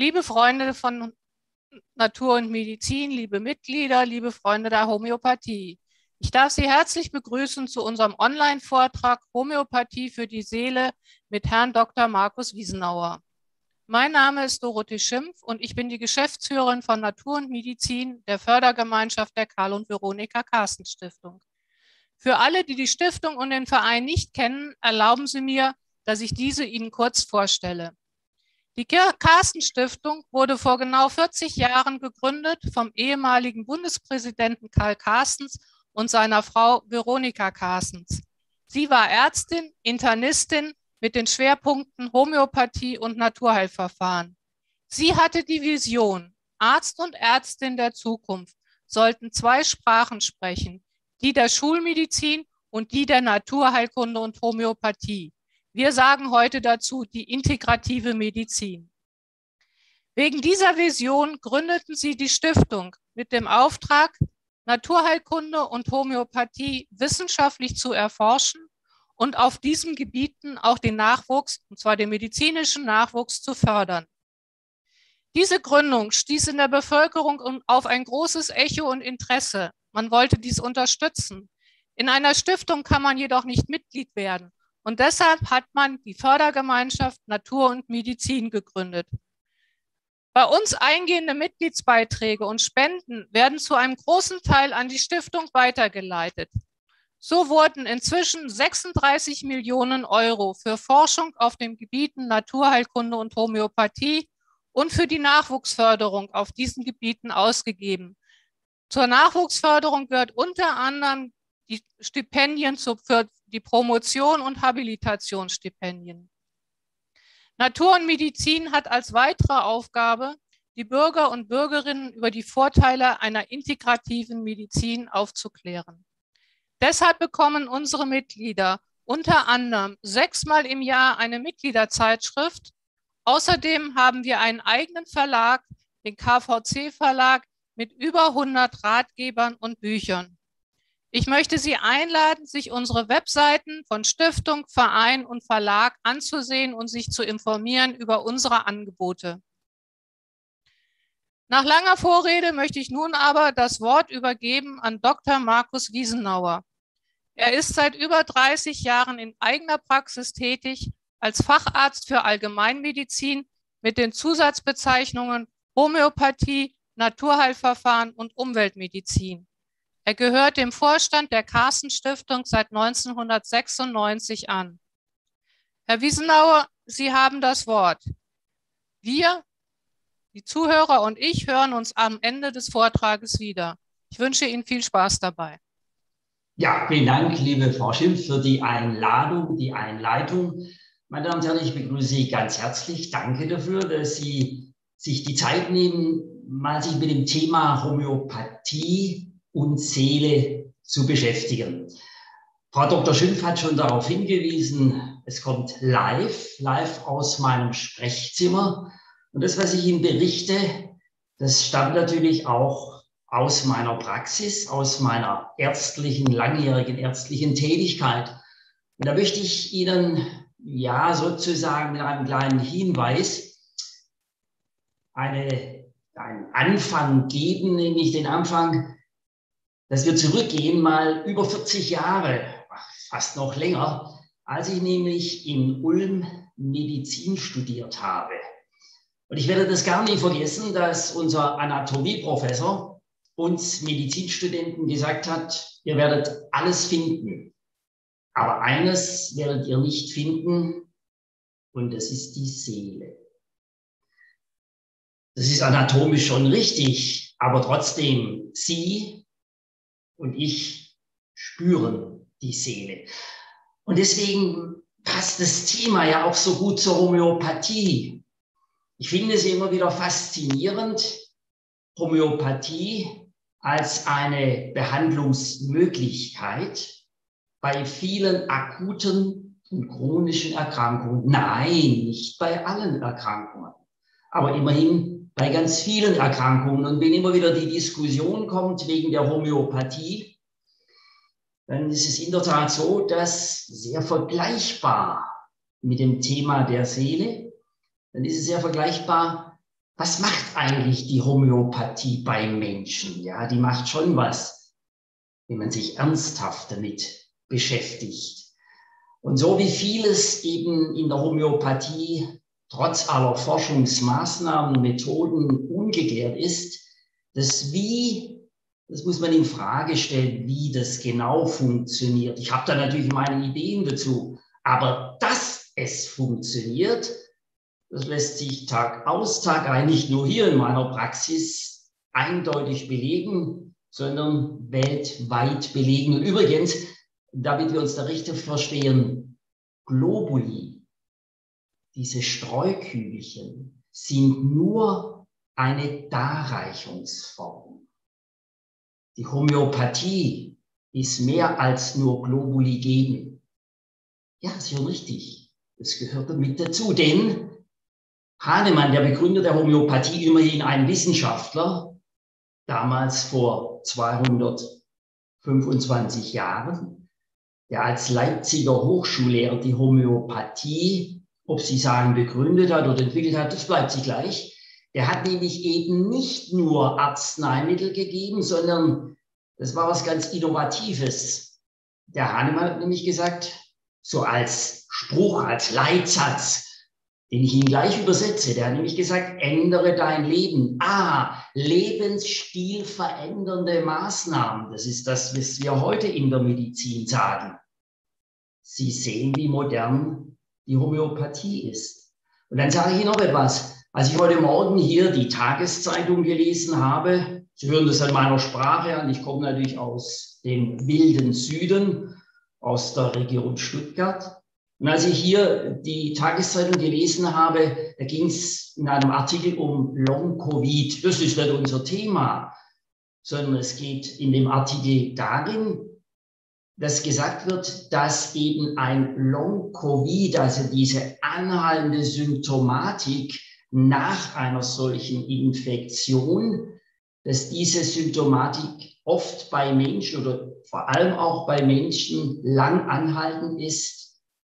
Liebe Freunde von Natur und Medizin, liebe Mitglieder, liebe Freunde der Homöopathie. Ich darf Sie herzlich begrüßen zu unserem Online-Vortrag Homöopathie für die Seele mit Herrn Dr. Markus Wiesenauer. Mein Name ist Dorothee Schimpf und ich bin die Geschäftsführerin von Natur und Medizin der Fördergemeinschaft der Karl und Veronika Carsten Stiftung. Für alle, die die Stiftung und den Verein nicht kennen, erlauben Sie mir, dass ich diese Ihnen kurz vorstelle. Die Carsten Stiftung wurde vor genau 40 Jahren gegründet vom ehemaligen Bundespräsidenten Karl Carstens und seiner Frau Veronika Carstens. Sie war Ärztin, Internistin mit den Schwerpunkten Homöopathie und Naturheilverfahren. Sie hatte die Vision, Arzt und Ärztin der Zukunft sollten zwei Sprachen sprechen, die der Schulmedizin und die der Naturheilkunde und Homöopathie. Wir sagen heute dazu die integrative Medizin. Wegen dieser Vision gründeten sie die Stiftung mit dem Auftrag, Naturheilkunde und Homöopathie wissenschaftlich zu erforschen und auf diesen Gebieten auch den Nachwuchs, und zwar den medizinischen Nachwuchs, zu fördern. Diese Gründung stieß in der Bevölkerung auf ein großes Echo und Interesse. Man wollte dies unterstützen. In einer Stiftung kann man jedoch nicht Mitglied werden. Und deshalb hat man die Fördergemeinschaft Natur und Medizin gegründet. Bei uns eingehende Mitgliedsbeiträge und Spenden werden zu einem großen Teil an die Stiftung weitergeleitet. So wurden inzwischen 36 Millionen Euro für Forschung auf den Gebieten Naturheilkunde und Homöopathie und für die Nachwuchsförderung auf diesen Gebieten ausgegeben. Zur Nachwuchsförderung gehört unter anderem die Stipendien für die Promotion und Habilitationsstipendien. Natur und Medizin hat als weitere Aufgabe, die Bürger und Bürgerinnen über die Vorteile einer integrativen Medizin aufzuklären. Deshalb bekommen unsere Mitglieder unter anderem sechsmal im Jahr eine Mitgliederzeitschrift. Außerdem haben wir einen eigenen Verlag, den KVC-Verlag, mit über 100 Ratgebern und Büchern. Ich möchte Sie einladen, sich unsere Webseiten von Stiftung, Verein und Verlag anzusehen und sich zu informieren über unsere Angebote. Nach langer Vorrede möchte ich nun aber das Wort übergeben an Dr. Markus Wiesenauer. Er ist seit über 30 Jahren in eigener Praxis tätig als Facharzt für Allgemeinmedizin mit den Zusatzbezeichnungen Homöopathie, Naturheilverfahren und Umweltmedizin. Er gehört dem Vorstand der Carsten Stiftung seit 1996 an. Herr Wiesenauer, Sie haben das Wort. Wir, die Zuhörer und ich hören uns am Ende des Vortrages wieder. Ich wünsche Ihnen viel Spaß dabei. Ja, vielen Dank, liebe Frau Schimpf, für die Einladung, die Einleitung. Meine Damen und Herren, ich begrüße Sie ganz herzlich. Danke dafür, dass Sie sich die Zeit nehmen, mal sich mit dem Thema Homöopathie und Seele zu beschäftigen. Frau Dr. Schimpf hat schon darauf hingewiesen, es kommt live, live aus meinem Sprechzimmer. Und das, was ich Ihnen berichte, das stammt natürlich auch aus meiner Praxis, aus meiner ärztlichen, langjährigen ärztlichen Tätigkeit. Und da möchte ich Ihnen ja sozusagen mit einem kleinen Hinweis eine, einen Anfang geben, nämlich den Anfang, dass wir zurückgehen mal über 40 Jahre, fast noch länger, als ich nämlich in Ulm Medizin studiert habe. Und ich werde das gar nicht vergessen, dass unser Anatomieprofessor uns Medizinstudenten gesagt hat, ihr werdet alles finden. Aber eines werdet ihr nicht finden, und das ist die Seele. Das ist anatomisch schon richtig, aber trotzdem, sie und ich spüren die Seele. Und deswegen passt das Thema ja auch so gut zur Homöopathie. Ich finde es immer wieder faszinierend, Homöopathie als eine Behandlungsmöglichkeit bei vielen akuten und chronischen Erkrankungen. Nein, nicht bei allen Erkrankungen, aber immerhin bei ganz vielen Erkrankungen. Und wenn immer wieder die Diskussion kommt wegen der Homöopathie, dann ist es in der Tat so, dass sehr vergleichbar mit dem Thema der Seele, dann ist es sehr vergleichbar, was macht eigentlich die Homöopathie beim Menschen? Ja, die macht schon was, wenn man sich ernsthaft damit beschäftigt. Und so wie vieles eben in der Homöopathie trotz aller Forschungsmaßnahmen und Methoden ungeklärt ist, das Wie, das muss man in Frage stellen, wie das genau funktioniert. Ich habe da natürlich meine Ideen dazu, aber dass es funktioniert, das lässt sich Tag aus, Tag ein, nicht nur hier in meiner Praxis eindeutig belegen, sondern weltweit belegen. Und übrigens, damit wir uns da richtig verstehen, Globuli, diese Streukügelchen, sind nur eine Darreichungsform. Die Homöopathie ist mehr als nur Globuli geben. Ja, ist schon richtig. Das gehört damit dazu, denn Hahnemann, der Begründer der Homöopathie, immerhin ein Wissenschaftler, damals vor 225 Jahren, der als Leipziger Hochschullehrer die Homöopathie, ob Sie sagen begründet hat oder entwickelt hat, das bleibt sich gleich. Der hat nämlich eben nicht nur Arzneimittel gegeben, sondern das war was ganz Innovatives. Der Hahnemann hat nämlich gesagt, so als Spruch, als Leitsatz, den ich Ihnen gleich übersetze. Der hat nämlich gesagt, ändere dein Leben. Ah, Lebensstil verändernde Maßnahmen. Das ist das, was wir heute in der Medizin sagen. Sie sehen, wie modern die Homöopathie ist. Und dann sage ich noch etwas. Als ich heute Morgen hier die Tageszeitung gelesen habe, Sie hören das an meiner Sprache an, ich komme natürlich aus dem wilden Süden, aus der Region Stuttgart. Und als ich hier die Tageszeitung gelesen habe, da ging es in einem Artikel um Long-Covid. Das ist nicht unser Thema, sondern es geht in dem Artikel darin, dass gesagt wird, dass eben ein Long-Covid, also diese anhaltende Symptomatik nach einer solchen Infektion, dass diese Symptomatik oft bei Menschen oder vor allem auch bei Menschen lang anhaltend ist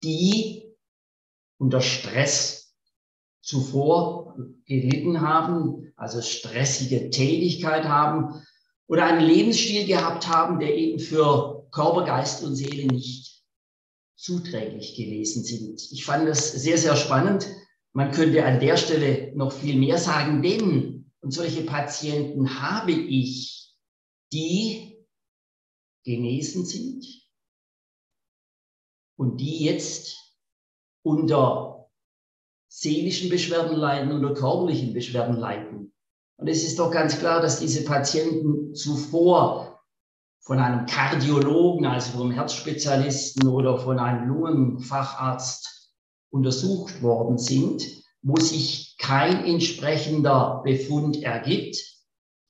die unter Stress zuvor gelitten haben, also stressige Tätigkeit haben oder einen Lebensstil gehabt haben, der eben für Körper, Geist und Seele nicht zuträglich gewesen sind. Ich fand das sehr, sehr spannend. Man könnte an der Stelle noch viel mehr sagen, denn, und solche Patienten habe ich, die genesen sind, und die jetzt unter seelischen Beschwerden leiden, unter körperlichen Beschwerden leiden. Und es ist doch ganz klar, dass diese Patienten zuvor von einem Kardiologen, also vom Herzspezialisten oder von einem Lungenfacharzt untersucht worden sind, wo sich kein entsprechender Befund ergibt,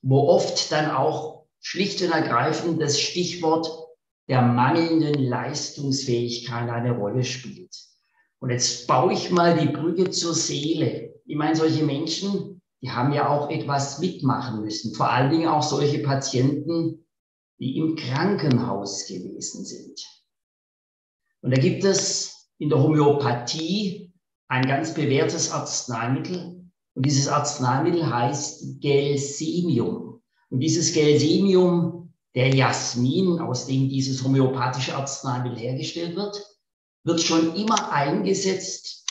wo oft dann auch schlicht und ergreifend das Stichwort der mangelnden Leistungsfähigkeit eine Rolle spielt. Und jetzt baue ich mal die Brücke zur Seele. Ich meine, solche Menschen, die haben ja auch etwas mitmachen müssen. Vor allen Dingen auch solche Patienten, die im Krankenhaus gewesen sind. Und da gibt es in der Homöopathie ein ganz bewährtes Arzneimittel. Und dieses Arzneimittel heißt Gelsemium. Und dieses Gelsemium der Jasmin, aus dem dieses homöopathische Arzneimittel hergestellt wird, wird schon immer eingesetzt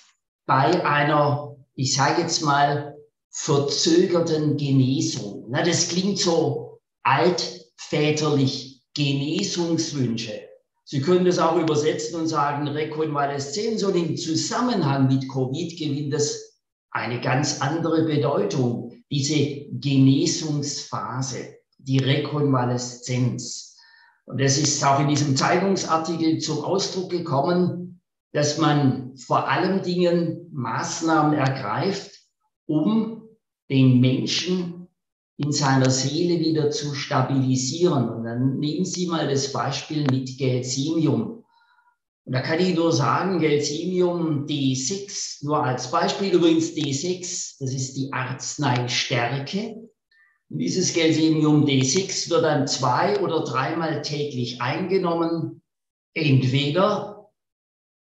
bei einer, ich sage jetzt mal, verzögerten Genesung. Na, das klingt so altväterlich, Genesungswünsche. Sie können das auch übersetzen und sagen Rekonvaleszenz und im Zusammenhang mit Covid gewinnt das eine ganz andere Bedeutung, diese Genesungsphase die Rekonvaleszenz. Und es ist auch in diesem Zeitungsartikel zum Ausdruck gekommen, dass man vor allen Dingen Maßnahmen ergreift, um den Menschen in seiner Seele wieder zu stabilisieren. Und dann nehmen Sie mal das Beispiel mit Gelsemium. Und da kann ich nur sagen, Gelsemium D6, nur als Beispiel übrigens D6, das ist die Arzneistärke. Dieses Gelsemium D6 wird dann zwei oder dreimal täglich eingenommen. Entweder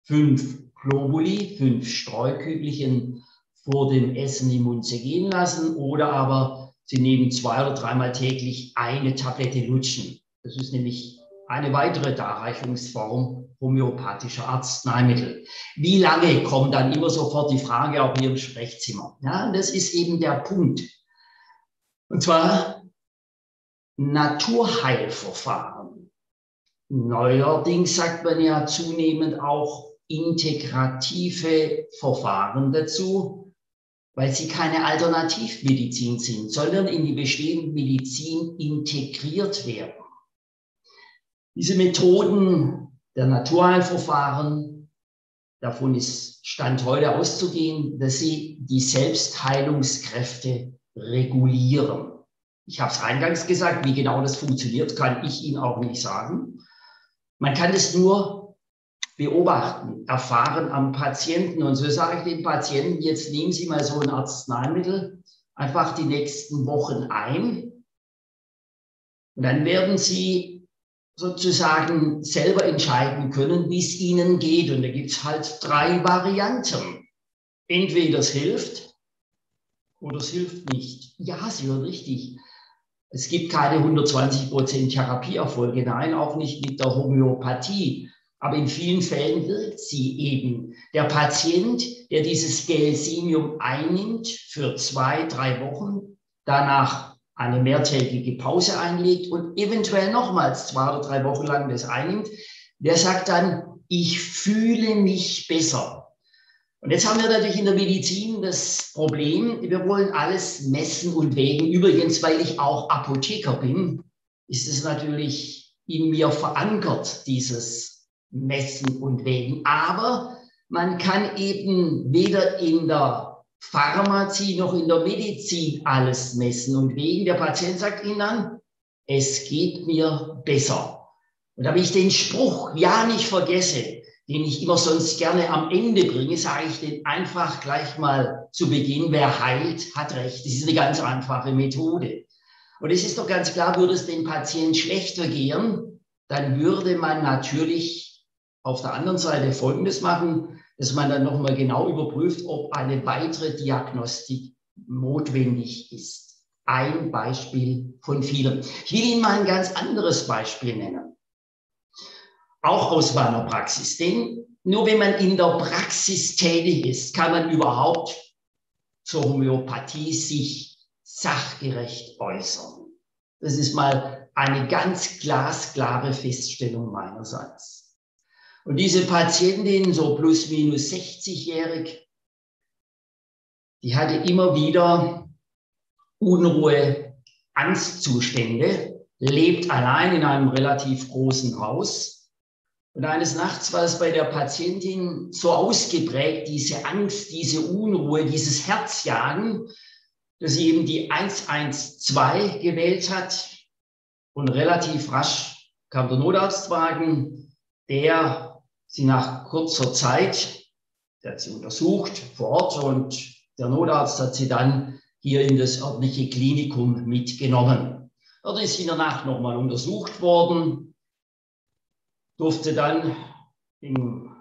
fünf Globuli, fünf Streukügelchen vor dem Essen im Mund zergehen lassen oder aber Sie nehmen zwei oder dreimal täglich eine Tablette Lutschen. Das ist nämlich eine weitere Darreichungsform homöopathischer Arzneimittel. Wie lange kommt dann immer sofort die Frage auch hier im Sprechzimmer? Ja, das ist eben der Punkt. Und zwar Naturheilverfahren. Neuerdings sagt man ja zunehmend auch integrative Verfahren dazu, weil sie keine Alternativmedizin sind, sondern in die bestehende Medizin integriert werden. Diese Methoden der Naturheilverfahren, davon ist Stand heute auszugehen, dass sie die Selbstheilungskräfte regulieren. Ich habe es eingangs gesagt, wie genau das funktioniert, kann ich Ihnen auch nicht sagen. Man kann es nur beobachten, erfahren am Patienten. Und so sage ich den Patienten, jetzt nehmen Sie mal so ein Arzneimittel einfach die nächsten Wochen ein. Und dann werden Sie sozusagen selber entscheiden können, wie es Ihnen geht. Und da gibt es halt drei Varianten. Entweder es hilft oder es hilft nicht. Ja, Sie hören richtig. Es gibt keine 120 Prozent Therapieerfolge, nein, auch nicht mit der Homöopathie. Aber in vielen Fällen wirkt sie eben. Der Patient, der dieses Gelsemium einnimmt für zwei, drei Wochen, danach eine mehrtägige Pause einlegt und eventuell nochmals zwei oder drei Wochen lang das einnimmt, der sagt dann, ich fühle mich besser. Und jetzt haben wir natürlich in der Medizin das Problem, wir wollen alles messen und wägen. Übrigens, weil ich auch Apotheker bin, ist es natürlich in mir verankert, dieses Messen und Wägen. Aber man kann eben weder in der Pharmazie noch in der Medizin alles messen und wägen. Der Patient sagt Ihnen dann, es geht mir besser. Und damit ich den Spruch ja nicht vergesse, den ich immer sonst gerne am Ende bringe, sage ich den einfach gleich mal zu Beginn. Wer heilt, hat recht. Das ist eine ganz einfache Methode. Und es ist doch ganz klar, würde es dem Patienten schlechter gehen, dann würde man natürlich auf der anderen Seite Folgendes machen, dass man dann nochmal genau überprüft, ob eine weitere Diagnostik notwendig ist. Ein Beispiel von vielen. Ich will Ihnen mal ein ganz anderes Beispiel nennen auch aus meiner Praxis. Denn nur wenn man in der Praxis tätig ist, kann man überhaupt zur Homöopathie sich sachgerecht äußern. Das ist mal eine ganz glasklare Feststellung meinerseits. Und diese Patientin, so plus minus 60-jährig, die hatte immer wieder Unruhe, Angstzustände, lebt allein in einem relativ großen Haus und eines Nachts war es bei der Patientin so ausgeprägt, diese Angst, diese Unruhe, dieses Herzjagen, dass sie eben die 112 gewählt hat. Und relativ rasch kam der Notarztwagen, der sie nach kurzer Zeit, der hat sie untersucht vor Ort und der Notarzt hat sie dann hier in das örtliche Klinikum mitgenommen. Dort ist sie in der Nacht nochmal untersucht worden durfte dann im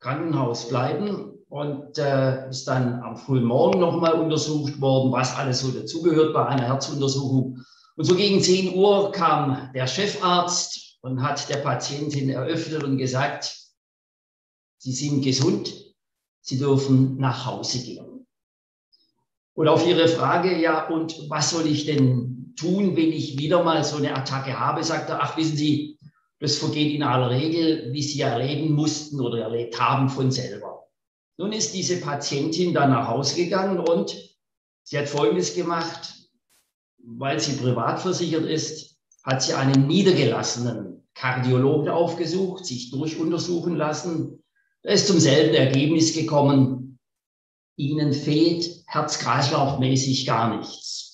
Krankenhaus bleiben und äh, ist dann am frühen Morgen nochmal untersucht worden, was alles so dazugehört bei einer Herzuntersuchung. Und so gegen 10 Uhr kam der Chefarzt und hat der Patientin eröffnet und gesagt, Sie sind gesund, Sie dürfen nach Hause gehen. Und auf Ihre Frage, ja, und was soll ich denn tun, wenn ich wieder mal so eine Attacke habe, sagt er, ach, wissen Sie, das vergeht in aller Regel, wie Sie erleben mussten oder erlebt haben, von selber. Nun ist diese Patientin dann nach Hause gegangen und sie hat Folgendes gemacht. Weil sie privat versichert ist, hat sie einen niedergelassenen Kardiologen aufgesucht, sich durchuntersuchen lassen. Er ist zum selben Ergebnis gekommen. Ihnen fehlt herz-kreislauf-mäßig gar nichts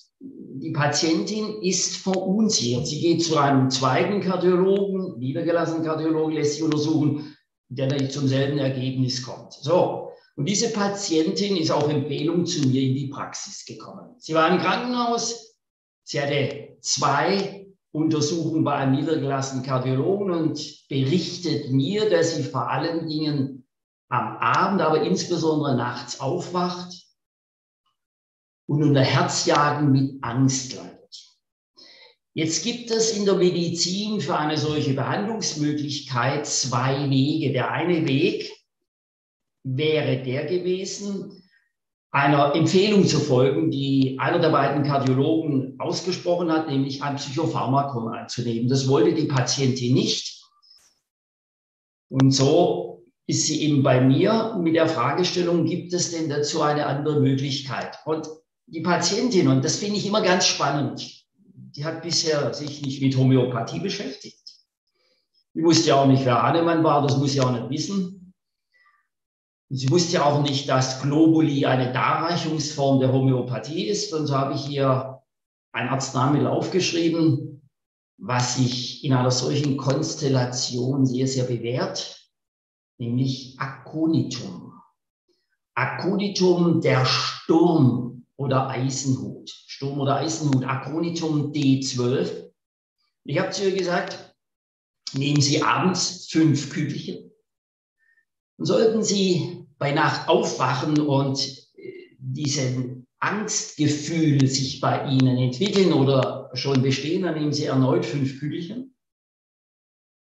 die Patientin ist verunsichert. Sie geht zu einem zweiten Kardiologen, niedergelassenen Kardiologen, lässt sich untersuchen, der dann zum selben Ergebnis kommt. So. Und diese Patientin ist auf Empfehlung zu mir in die Praxis gekommen. Sie war im Krankenhaus. Sie hatte zwei Untersuchungen bei einem niedergelassenen Kardiologen und berichtet mir, dass sie vor allen Dingen am Abend, aber insbesondere nachts aufwacht und unter Herzjagen mit Angst leidet. Jetzt gibt es in der Medizin für eine solche Behandlungsmöglichkeit zwei Wege. Der eine Weg wäre der gewesen, einer Empfehlung zu folgen, die einer der beiden Kardiologen ausgesprochen hat, nämlich ein Psychopharmakum einzunehmen. Das wollte die Patientin nicht. Und so ist sie eben bei mir mit der Fragestellung, gibt es denn dazu eine andere Möglichkeit? Und die Patientin, und das finde ich immer ganz spannend, die hat bisher sich nicht mit Homöopathie beschäftigt. Die wusste ja auch nicht, wer Hahnemann war, das muss sie auch nicht wissen. Und sie wusste ja auch nicht, dass Globuli eine Darreichungsform der Homöopathie ist. Und so habe ich ihr ein Arzneimittel aufgeschrieben, was sich in einer solchen Konstellation sehr, sehr bewährt, nämlich Aconitum. Aconitum, der Sturm oder Eisenhut. Sturm oder Eisenhut, Acronitum D12. Ich habe zu ihr gesagt, nehmen Sie abends fünf Kügelchen. Und sollten Sie bei Nacht aufwachen und äh, diesen Angstgefühl sich bei Ihnen entwickeln oder schon bestehen, dann nehmen Sie erneut fünf Kügelchen.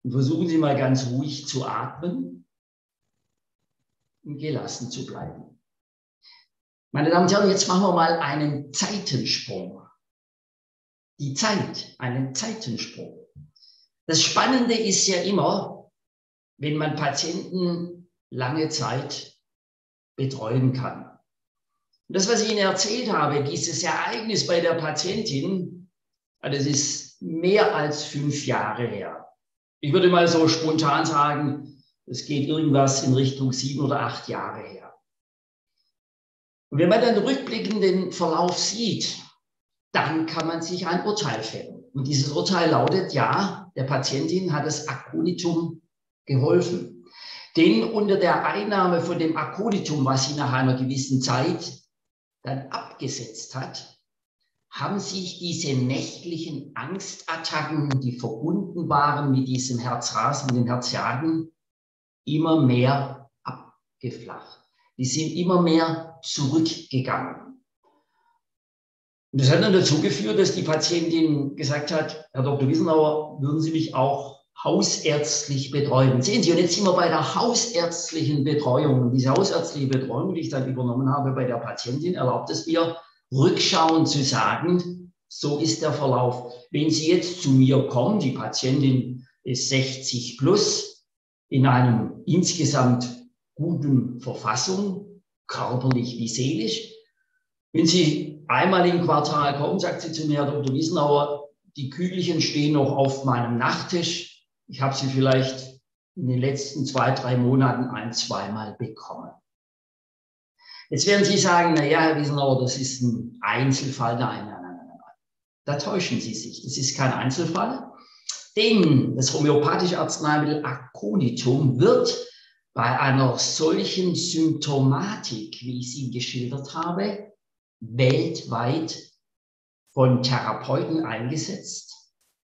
Und versuchen Sie mal ganz ruhig zu atmen und gelassen zu bleiben. Meine Damen und Herren, jetzt machen wir mal einen Zeitensprung. Die Zeit, einen Zeitensprung. Das Spannende ist ja immer, wenn man Patienten lange Zeit betreuen kann. Und das, was ich Ihnen erzählt habe, dieses Ereignis bei der Patientin, das ist mehr als fünf Jahre her. Ich würde mal so spontan sagen, es geht irgendwas in Richtung sieben oder acht Jahre her. Und wenn man dann rückblickend den Verlauf sieht, dann kann man sich ein Urteil fällen. Und dieses Urteil lautet, ja, der Patientin hat das Aconitum geholfen. Denn unter der Einnahme von dem Aconitum, was sie nach einer gewissen Zeit dann abgesetzt hat, haben sich diese nächtlichen Angstattacken, die verbunden waren mit diesem Herzrasen, dem Herzjagen, immer mehr abgeflacht. Die sind immer mehr zurückgegangen. Und das hat dann dazu geführt, dass die Patientin gesagt hat, Herr Dr. Wiesenauer, würden Sie mich auch hausärztlich betreuen? Sehen Sie, und jetzt sind wir bei der hausärztlichen Betreuung. Und diese hausärztliche Betreuung, die ich dann übernommen habe bei der Patientin, erlaubt es mir, rückschauend zu sagen, so ist der Verlauf. Wenn Sie jetzt zu mir kommen, die Patientin ist 60 plus, in einem insgesamt guten Verfassung, körperlich wie seelisch. Wenn Sie einmal im Quartal kommen, sagt sie zu mir, Herr Dr. Wiesenauer, die Kügelchen stehen noch auf meinem Nachttisch. Ich habe sie vielleicht in den letzten zwei, drei Monaten ein, zweimal bekommen. Jetzt werden Sie sagen, na ja, Herr Wiesenauer, das ist ein Einzelfall. Nein, nein, nein, nein, nein. Da täuschen Sie sich. Das ist kein Einzelfall. Denn das homöopathische Arzneimittel Aconitum wird bei einer solchen Symptomatik, wie ich sie geschildert habe, weltweit von Therapeuten eingesetzt,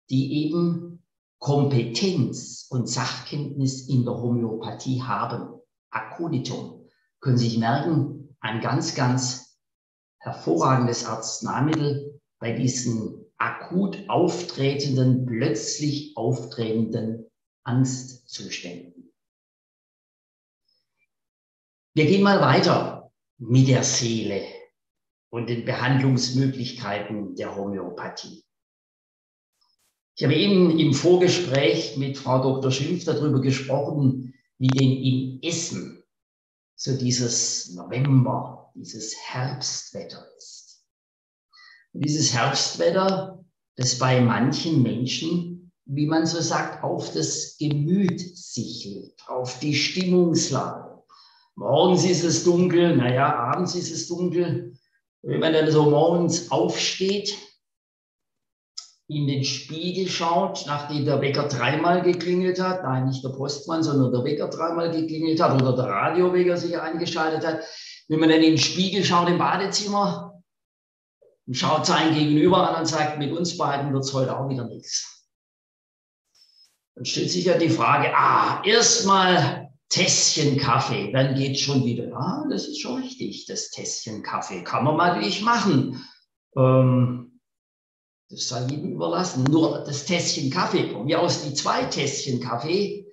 die eben Kompetenz und Sachkenntnis in der Homöopathie haben. Aconitum. Können Sie sich merken, ein ganz, ganz hervorragendes Arzneimittel bei diesen akut auftretenden, plötzlich auftretenden Angstzuständen. Wir gehen mal weiter mit der Seele und den Behandlungsmöglichkeiten der Homöopathie. Ich habe eben im Vorgespräch mit Frau Dr. Schimpf darüber gesprochen, wie denn in Essen so dieses November, dieses Herbstwetter ist. Und dieses Herbstwetter, das bei manchen Menschen, wie man so sagt, auf das Gemüt sichelt, auf die Stimmungslage Morgens ist es dunkel, naja, abends ist es dunkel. Wenn man dann so morgens aufsteht, in den Spiegel schaut, nachdem der Wecker dreimal geklingelt hat, nein, nicht der Postmann, sondern der Wecker dreimal geklingelt hat oder der Radiowecker sich eingeschaltet hat, wenn man dann in den Spiegel schaut im Badezimmer und schaut sein Gegenüber an und sagt, mit uns beiden wird es heute auch wieder nichts. Dann stellt sich ja die Frage, ah, erstmal Tässchen Kaffee, dann geht schon wieder, ja, das ist schon richtig, das Tässchen Kaffee kann man natürlich machen. Ähm, das sei jedem überlassen. Nur das Tässchen Kaffee, von mir aus die zwei Tässchen Kaffee,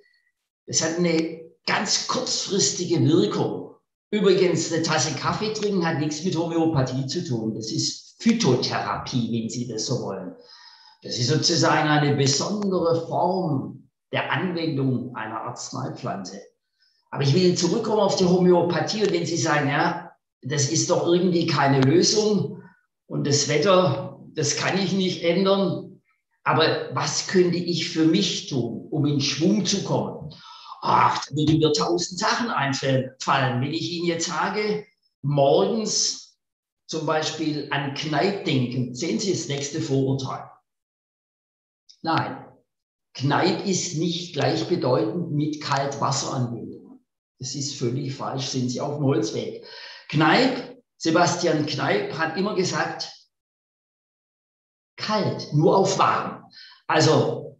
das hat eine ganz kurzfristige Wirkung. Übrigens, eine Tasse Kaffee trinken hat nichts mit Homöopathie zu tun. Das ist Phytotherapie, wenn Sie das so wollen. Das ist sozusagen eine besondere Form der Anwendung einer Arzneipflanze. Aber ich will zurückkommen auf die Homöopathie und wenn Sie sagen, ja, das ist doch irgendwie keine Lösung und das Wetter, das kann ich nicht ändern, aber was könnte ich für mich tun, um in Schwung zu kommen? Ach, da würden mir tausend Sachen einfallen. Wenn ich Ihnen jetzt sage, morgens zum Beispiel an Kneipp denken, sehen Sie das nächste Vorurteil. Nein, Kneipp ist nicht gleichbedeutend mit Kaltwasseranwendungen. Das ist völlig falsch, sind Sie auf dem Holzweg. Kneipp, Sebastian Kneipp hat immer gesagt, kalt, nur auf warm. Also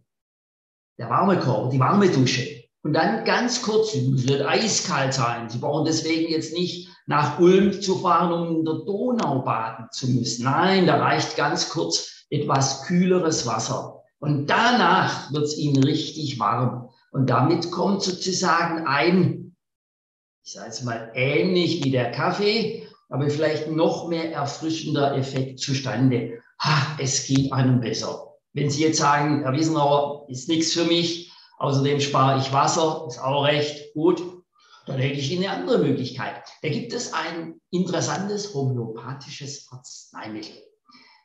der warme Korb, die warme Dusche. Und dann ganz kurz, müssen nicht eiskalt sein. Sie brauchen deswegen jetzt nicht nach Ulm zu fahren, um in der Donau baden zu müssen. Nein, da reicht ganz kurz etwas kühleres Wasser. Und danach wird es ihnen richtig warm. Und damit kommt sozusagen ein, ich sage es mal ähnlich wie der Kaffee, aber vielleicht noch mehr erfrischender Effekt zustande. Es geht einem besser. Wenn Sie jetzt sagen, Herr Wiesenauer, ist nichts für mich, außerdem spare ich Wasser, ist auch recht gut, dann hätte ich Ihnen eine andere Möglichkeit. Da gibt es ein interessantes homöopathisches Arzneimittel.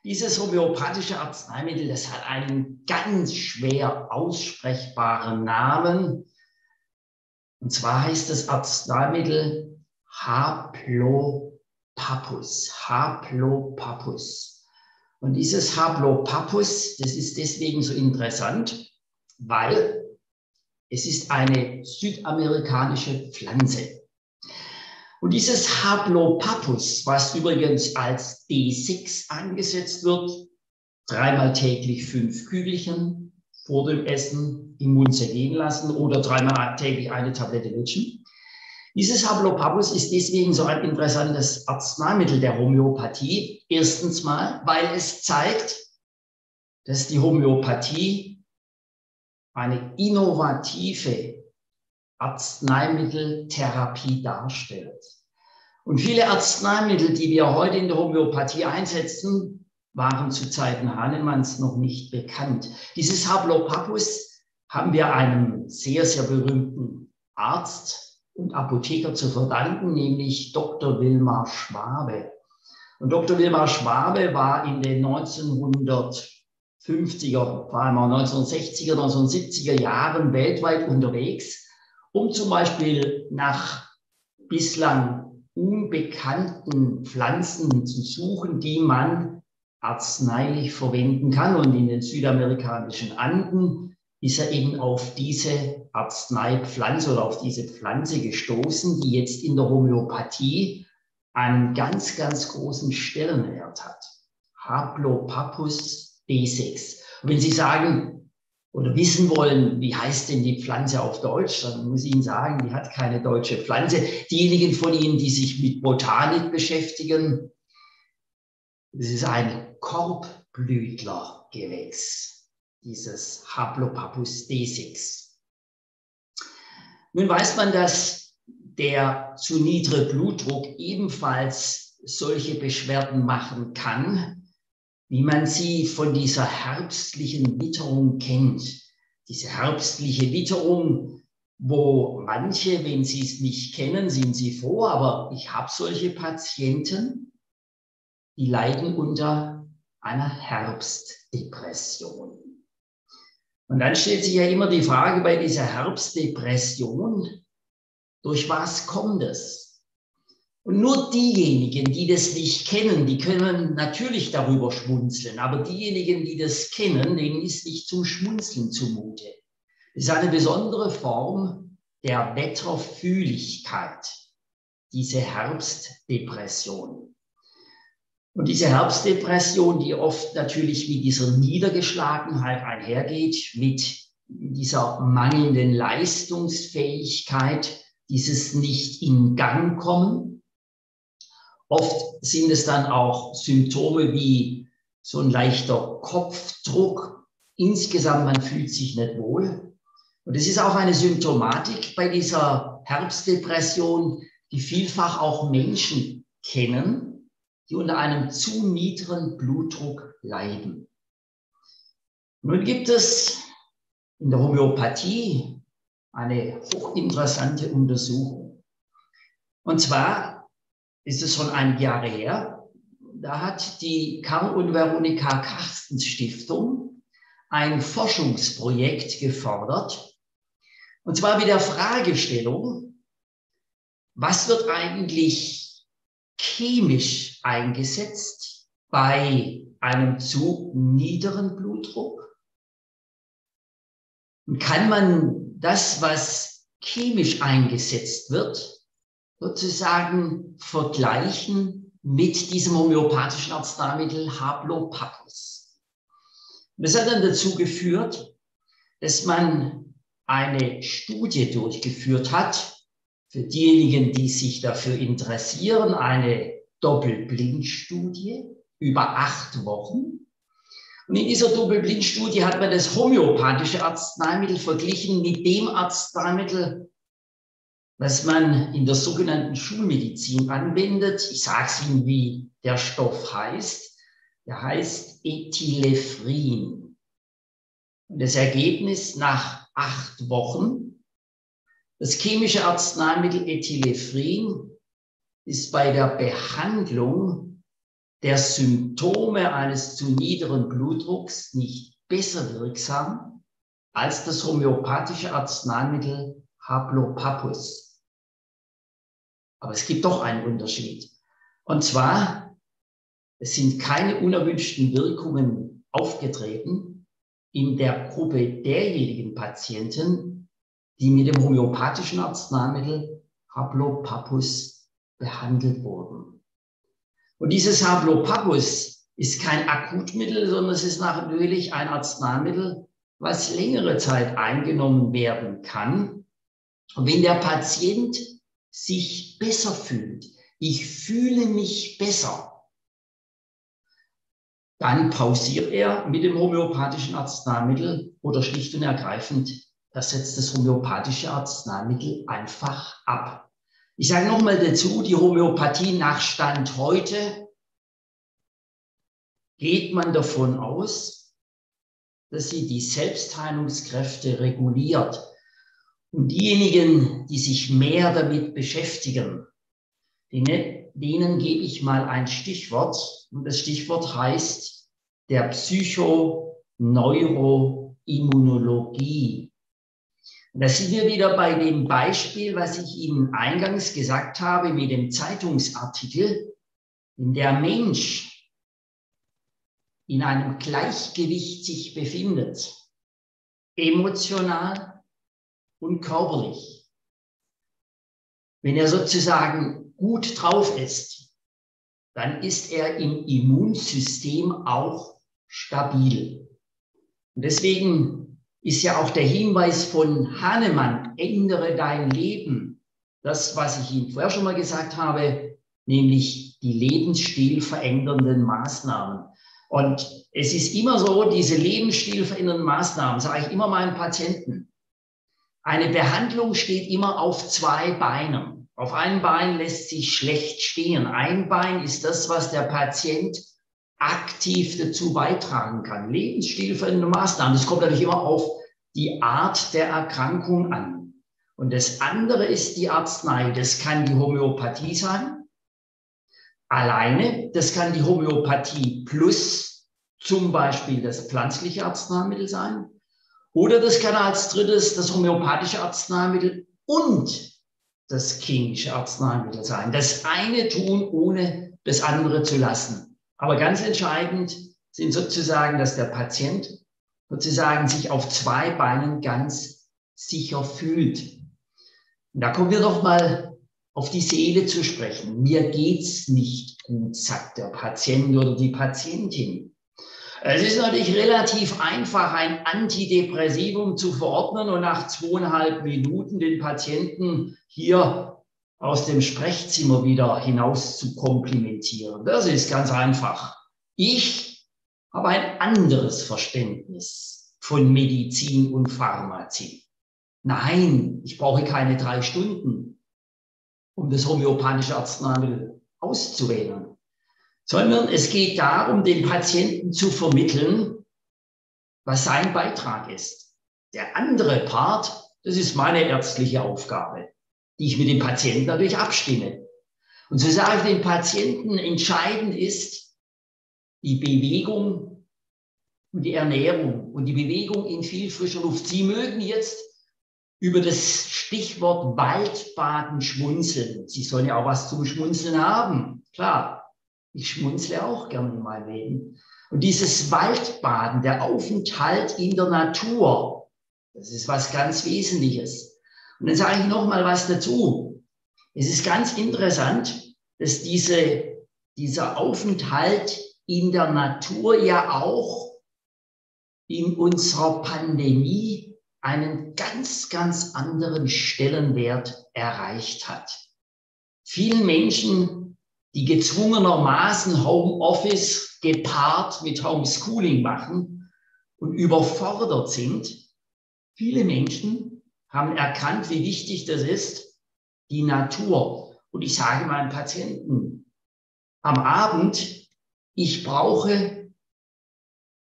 Dieses homöopathische Arzneimittel, das hat einen ganz schwer aussprechbaren Namen. Und zwar heißt das Arzneimittel Haplopappus. Haplopappus. Und dieses Haplopappus, das ist deswegen so interessant, weil es ist eine südamerikanische Pflanze. Und dieses Haplopappus, was übrigens als D6 angesetzt wird, dreimal täglich fünf Kügelchen vor dem Essen im Mund zergehen lassen oder dreimal täglich eine Tablette lutschen. Dieses Haplopappus ist deswegen so ein interessantes Arzneimittel der Homöopathie. Erstens mal, weil es zeigt, dass die Homöopathie eine innovative Arzneimitteltherapie darstellt. Und viele Arzneimittel, die wir heute in der Homöopathie einsetzen, waren zu Zeiten Hahnemanns noch nicht bekannt. Dieses Haplopappus haben wir einem sehr, sehr berühmten Arzt und Apotheker zu verdanken, nämlich Dr. Wilmar Schwabe. Und Dr. Wilmar Schwabe war in den 1950er, vor allem auch 1960er, 1970er Jahren weltweit unterwegs um zum Beispiel nach bislang unbekannten Pflanzen zu suchen, die man arzneilich verwenden kann. Und in den südamerikanischen Anden ist er eben auf diese Arzneipflanze oder auf diese Pflanze gestoßen, die jetzt in der Homöopathie einen ganz, ganz großen Stellenwert hat. Haplopappus B6. Und wenn Sie sagen, oder wissen wollen, wie heißt denn die Pflanze auf Deutsch, dann muss ich Ihnen sagen, die hat keine deutsche Pflanze. Diejenigen von Ihnen, die sich mit Botanik beschäftigen, es ist ein Korbblütlergewächs, dieses Haplopappus d6. Nun weiß man, dass der zu niedere Blutdruck ebenfalls solche Beschwerden machen kann wie man sie von dieser herbstlichen Witterung kennt. Diese herbstliche Witterung, wo manche, wenn sie es nicht kennen, sind sie froh, aber ich habe solche Patienten, die leiden unter einer Herbstdepression. Und dann stellt sich ja immer die Frage bei dieser Herbstdepression, durch was kommt es? Und nur diejenigen, die das nicht kennen, die können natürlich darüber schmunzeln. Aber diejenigen, die das kennen, denen ist nicht zum Schmunzeln zumute. Es ist eine besondere Form der Wetterfühligkeit, diese Herbstdepression. Und diese Herbstdepression, die oft natürlich mit dieser Niedergeschlagenheit einhergeht, mit dieser mangelnden Leistungsfähigkeit, dieses nicht in Gang kommen. Oft sind es dann auch Symptome wie so ein leichter Kopfdruck. Insgesamt, man fühlt sich nicht wohl. Und es ist auch eine Symptomatik bei dieser Herbstdepression, die vielfach auch Menschen kennen, die unter einem zu niedrigen Blutdruck leiden. Nun gibt es in der Homöopathie eine hochinteressante Untersuchung. Und zwar ist es schon einige Jahre her, da hat die Karl und Veronika Carstens Stiftung ein Forschungsprojekt gefordert. Und zwar mit der Fragestellung, was wird eigentlich chemisch eingesetzt bei einem zu niederen Blutdruck? Und kann man das, was chemisch eingesetzt wird, sozusagen vergleichen mit diesem homöopathischen Arzneimittel Haplopapus. Das hat dann dazu geführt, dass man eine Studie durchgeführt hat, für diejenigen, die sich dafür interessieren, eine Doppelblindstudie über acht Wochen. Und in dieser Doppelblindstudie hat man das homöopathische Arzneimittel verglichen mit dem Arzneimittel, was man in der sogenannten Schulmedizin anwendet. Ich sage es Ihnen, wie der Stoff heißt. Der heißt Ethylephrin. Und das Ergebnis nach acht Wochen, das chemische Arzneimittel Ethylephrin ist bei der Behandlung der Symptome eines zu niederen Blutdrucks nicht besser wirksam als das homöopathische Arzneimittel Haplopapus. Aber es gibt doch einen Unterschied. Und zwar, es sind keine unerwünschten Wirkungen aufgetreten in der Gruppe derjenigen Patienten, die mit dem homöopathischen Arzneimittel Haplopapus behandelt wurden. Und dieses Haplopapus ist kein Akutmittel, sondern es ist natürlich ein Arzneimittel, was längere Zeit eingenommen werden kann. Und wenn der Patient sich besser fühlt, ich fühle mich besser, dann pausiert er mit dem homöopathischen Arzneimittel oder schlicht und ergreifend, er setzt das homöopathische Arzneimittel einfach ab. Ich sage nochmal dazu, die Homöopathie nach Stand heute geht man davon aus, dass sie die Selbstheilungskräfte reguliert. Und diejenigen, die sich mehr damit beschäftigen, denen gebe ich mal ein Stichwort. Und das Stichwort heißt der Psychoneuroimmunologie. Und da sind wir wieder bei dem Beispiel, was ich Ihnen eingangs gesagt habe mit dem Zeitungsartikel, in der Mensch in einem Gleichgewicht sich befindet, emotional und körperlich. Wenn er sozusagen gut drauf ist, dann ist er im Immunsystem auch stabil. Und deswegen ist ja auch der Hinweis von Hahnemann, ändere dein Leben. Das, was ich Ihnen vorher schon mal gesagt habe, nämlich die Lebensstil verändernden Maßnahmen. Und es ist immer so, diese Lebensstil verändernden Maßnahmen, sage ich immer meinen Patienten. Eine Behandlung steht immer auf zwei Beinen. Auf einem Bein lässt sich schlecht stehen. Ein Bein ist das, was der Patient aktiv dazu beitragen kann. Lebensstilverändernde Maßnahmen. Das kommt natürlich immer auf die Art der Erkrankung an. Und das andere ist die Arznei. Das kann die Homöopathie sein. Alleine. Das kann die Homöopathie plus zum Beispiel das pflanzliche Arzneimittel sein. Oder das kann als drittes das homöopathische Arzneimittel und das chemische Arzneimittel sein. Das eine tun, ohne das andere zu lassen. Aber ganz entscheidend sind sozusagen, dass der Patient sozusagen sich auf zwei Beinen ganz sicher fühlt. Und da kommen wir doch mal auf die Seele zu sprechen. Mir geht's nicht gut, sagt der Patient oder die Patientin. Es ist natürlich relativ einfach, ein Antidepressivum zu verordnen und nach zweieinhalb Minuten den Patienten hier aus dem Sprechzimmer wieder hinaus zu komplimentieren. Das ist ganz einfach. Ich habe ein anderes Verständnis von Medizin und Pharmazie. Nein, ich brauche keine drei Stunden, um das homöopathische Arzneimittel auszuwählen, sondern es geht darum, den Patienten zu vermitteln, was sein Beitrag ist. Der andere Part, das ist meine ärztliche Aufgabe, die ich mit dem Patienten dadurch abstimme. Und so sage ich den Patienten, entscheidend ist die Bewegung und die Ernährung und die Bewegung in viel frischer Luft. Sie mögen jetzt über das Stichwort Waldbaden schmunzeln. Sie sollen ja auch was zum Schmunzeln haben. Klar, ich schmunzle auch gerne in meinem Leben. Und dieses Waldbaden, der Aufenthalt in der Natur, das ist was ganz Wesentliches. Und dann sage ich noch mal was dazu. Es ist ganz interessant, dass diese, dieser Aufenthalt in der Natur ja auch in unserer Pandemie einen ganz, ganz anderen Stellenwert erreicht hat. Vielen Menschen, die gezwungenermaßen Homeoffice gepaart mit Homeschooling machen und überfordert sind, viele Menschen haben erkannt, wie wichtig das ist, die Natur. Und ich sage meinen Patienten am Abend, ich brauche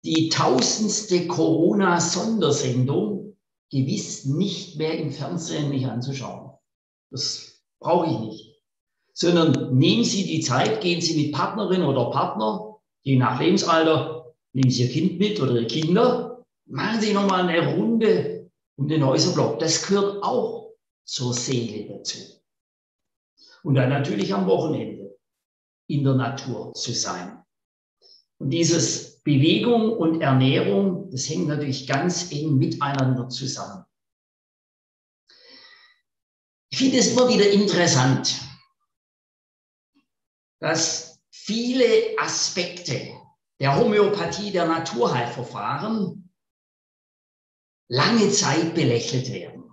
die tausendste Corona-Sondersendung, gewiss nicht mehr im Fernsehen mich anzuschauen. Das brauche ich nicht. Sondern nehmen Sie die Zeit, gehen Sie mit Partnerin oder Partner, je nach Lebensalter, nehmen Sie Ihr Kind mit oder Ihre Kinder, machen Sie nochmal eine Runde um den Häuserblock. Das gehört auch zur Seele dazu. Und dann natürlich am Wochenende in der Natur zu sein. Und dieses Bewegung und Ernährung, das hängt natürlich ganz eng miteinander zusammen. Ich finde es immer wieder interessant, dass viele Aspekte der Homöopathie, der Naturheilverfahren lange Zeit belächelt werden.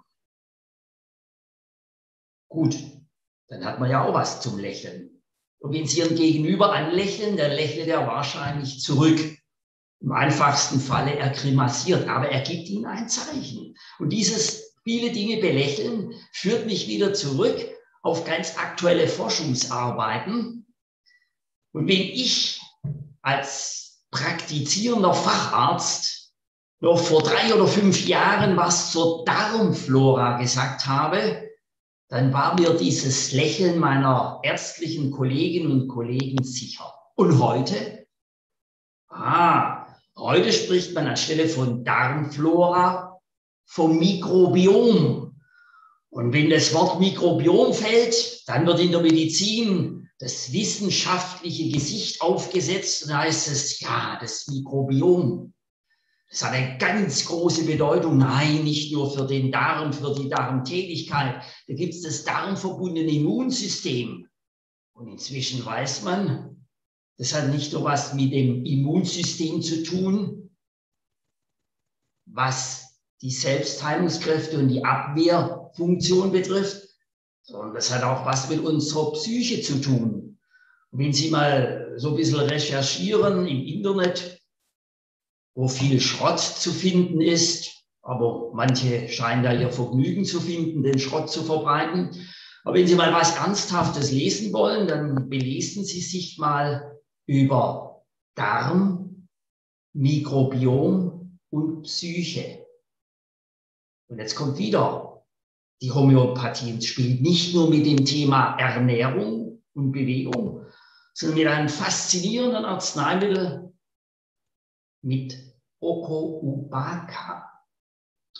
Gut, dann hat man ja auch was zum Lächeln. Und wenn Sie Ihren Gegenüber anlächeln, dann lächelt er wahrscheinlich zurück. Im einfachsten Falle, er grimassiert, aber er gibt ihnen ein Zeichen. Und dieses viele Dinge belächeln führt mich wieder zurück auf ganz aktuelle Forschungsarbeiten. Und wenn ich als praktizierender Facharzt noch vor drei oder fünf Jahren was zur Darmflora gesagt habe, dann war mir dieses Lächeln meiner ärztlichen Kolleginnen und Kollegen sicher. Und heute? Ah, Heute spricht man anstelle von Darmflora vom Mikrobiom. Und wenn das Wort Mikrobiom fällt, dann wird in der Medizin das wissenschaftliche Gesicht aufgesetzt und heißt es, ja, das Mikrobiom. Das hat eine ganz große Bedeutung. Nein, nicht nur für den Darm, für die Darmtätigkeit. Da gibt es das darmverbundene Immunsystem. Und inzwischen weiß man, das hat nicht nur was mit dem Immunsystem zu tun, was die Selbstheilungskräfte und die Abwehrfunktion betrifft, sondern das hat auch was mit unserer Psyche zu tun. Und wenn Sie mal so ein bisschen recherchieren im Internet, wo viel Schrott zu finden ist, aber manche scheinen da ihr Vergnügen zu finden, den Schrott zu verbreiten. Aber wenn Sie mal was Ernsthaftes lesen wollen, dann belesen Sie sich mal über Darm, Mikrobiom und Psyche. Und jetzt kommt wieder die Homöopathie ins Spiel, nicht nur mit dem Thema Ernährung und Bewegung, sondern mit einem faszinierenden Arzneimittel mit Okoubaka.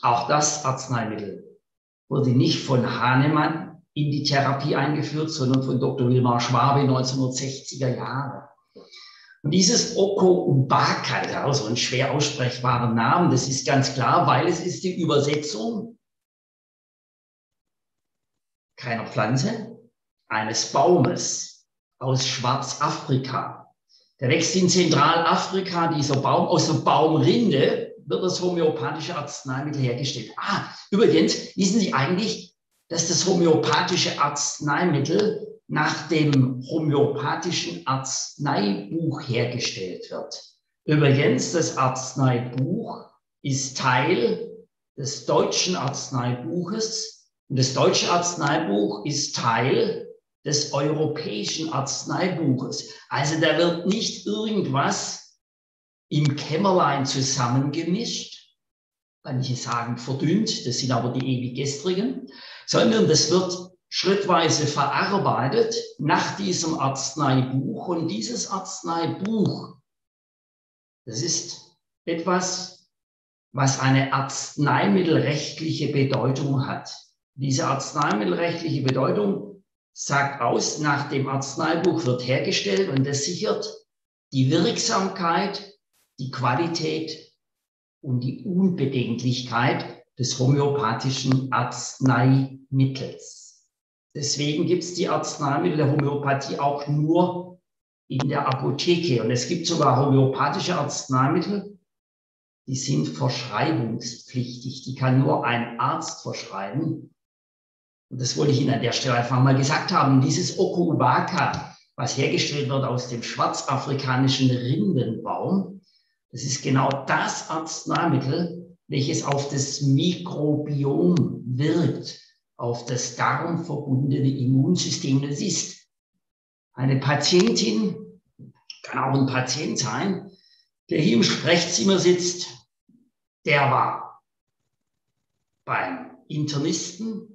Auch das Arzneimittel wurde nicht von Hahnemann in die Therapie eingeführt, sondern von Dr. Wilmar Schwabe 1960er Jahre. Und dieses Oko Ubaka, das ist so ein schwer aussprechbarer Name, das ist ganz klar, weil es ist die Übersetzung keiner Pflanze, eines Baumes aus Schwarzafrika. Der wächst in Zentralafrika, dieser Baum, aus der Baumrinde wird das homöopathische Arzneimittel hergestellt. Ah, übrigens, wissen Sie eigentlich, dass das homöopathische Arzneimittel nach dem homöopathischen Arzneibuch hergestellt wird. Übrigens, das Arzneibuch ist Teil des deutschen Arzneibuches und das deutsche Arzneibuch ist Teil des europäischen Arzneibuches. Also da wird nicht irgendwas im Kämmerlein zusammengemischt, manche sagen verdünnt, das sind aber die ewig gestrigen, sondern das wird schrittweise verarbeitet nach diesem Arzneibuch. Und dieses Arzneibuch, das ist etwas, was eine arzneimittelrechtliche Bedeutung hat. Diese arzneimittelrechtliche Bedeutung sagt aus, nach dem Arzneibuch wird hergestellt und das sichert die Wirksamkeit, die Qualität und die Unbedenklichkeit des homöopathischen Arzneimittels. Deswegen gibt es die Arzneimittel der Homöopathie auch nur in der Apotheke. Und es gibt sogar homöopathische Arzneimittel, die sind verschreibungspflichtig. Die kann nur ein Arzt verschreiben. Und das wollte ich Ihnen an der Stelle einfach mal gesagt haben. Dieses Okuubaka, was hergestellt wird aus dem schwarzafrikanischen Rindenbaum, das ist genau das Arzneimittel, welches auf das Mikrobiom wirkt auf das darmverbundene Immunsystem. Das ist eine Patientin, kann auch ein Patient sein, der hier im Sprechzimmer sitzt, der war beim Internisten,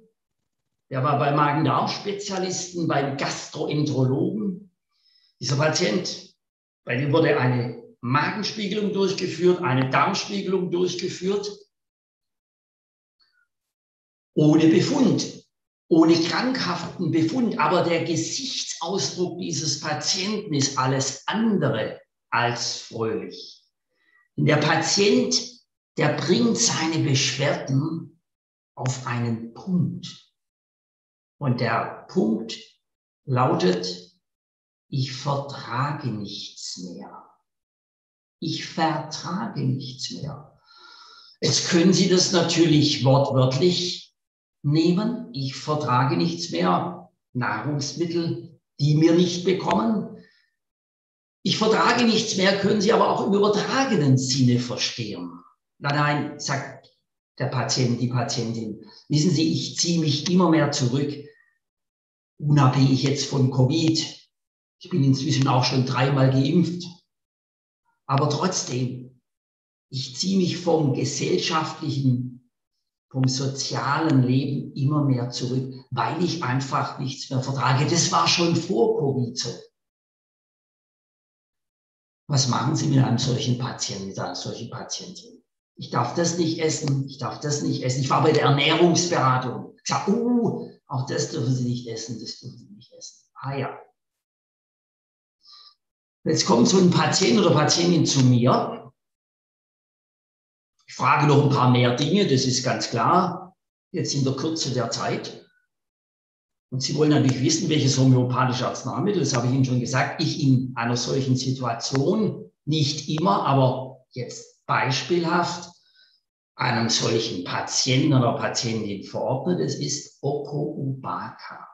der war beim Magen-Darm-Spezialisten, beim Gastroenterologen. Dieser Patient, bei dem wurde eine Magenspiegelung durchgeführt, eine Darmspiegelung durchgeführt ohne Befund, ohne krankhaften Befund. Aber der Gesichtsausdruck dieses Patienten ist alles andere als fröhlich. Der Patient, der bringt seine Beschwerden auf einen Punkt. Und der Punkt lautet, ich vertrage nichts mehr. Ich vertrage nichts mehr. Jetzt können Sie das natürlich wortwörtlich nehmen. Ich vertrage nichts mehr. Nahrungsmittel, die mir nicht bekommen. Ich vertrage nichts mehr, können Sie aber auch im übertragenen Sinne verstehen. Nein, nein, sagt der Patient, die Patientin. Wissen Sie, ich ziehe mich immer mehr zurück, unabhängig jetzt von Covid. Ich bin inzwischen auch schon dreimal geimpft. Aber trotzdem, ich ziehe mich vom gesellschaftlichen vom sozialen Leben immer mehr zurück, weil ich einfach nichts mehr vertrage. Das war schon vor Covid so. Was machen Sie mit einem solchen Patienten, mit einer solchen Patientin? Ich darf das nicht essen, ich darf das nicht essen. Ich war bei der Ernährungsberatung. Ich sage, uh, auch das dürfen Sie nicht essen, das dürfen Sie nicht essen. Ah ja. Jetzt kommt so ein Patient oder Patientin zu mir ich frage noch ein paar mehr Dinge, das ist ganz klar, jetzt in der Kürze der Zeit. Und Sie wollen natürlich wissen, welches homöopathische Arzneimittel, das habe ich Ihnen schon gesagt, ich in einer solchen Situation nicht immer, aber jetzt beispielhaft einem solchen Patienten oder Patientin verordnet. Es ist Okoubaka.